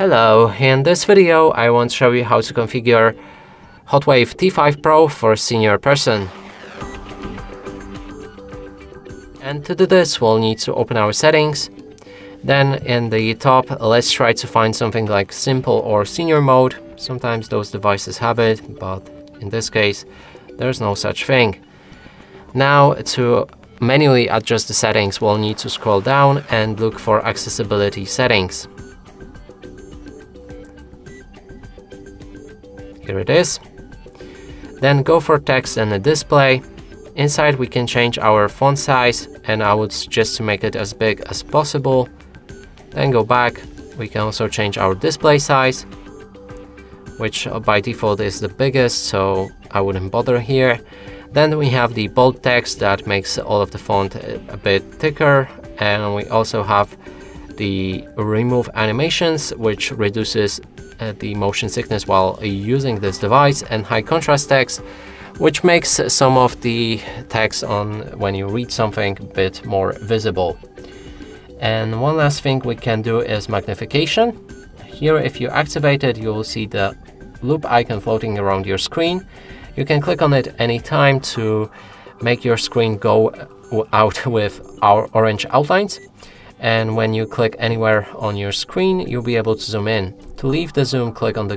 Hello, in this video I want to show you how to configure HOTWAV T5 Pro for a senior person. And to do this we'll need to open our settings. Then in the top let's try to find something like simple or senior mode. Sometimes those devices have it, but in this case there's no such thing. Now to manually adjust the settings we'll need to scroll down and look for accessibility settings. Here it is. Then go for text and the display. Inside we can change our font size and I would suggest to make it as big as possible. Then go back. We can also change our display size, which by default is the biggest, so I wouldn't bother here. Then we have the bold text that makes all of the font a bit thicker and we also have the remove animations which reduces uh, the motion sickness while using this device and high contrast text which makes some of the text on when you read something a bit more visible. And one last thing we can do is magnification. Here if you activate it you will see the loop icon floating around your screen. You can click on it anytime to make your screen go out with our orange outlines and when you click anywhere on your screen you'll be able to zoom in. To leave the zoom click on the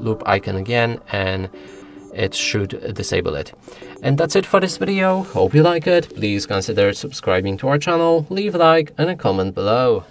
loop icon again and it should disable it. And that's it for this video, hope you like it, please consider subscribing to our channel, leave a like and a comment below.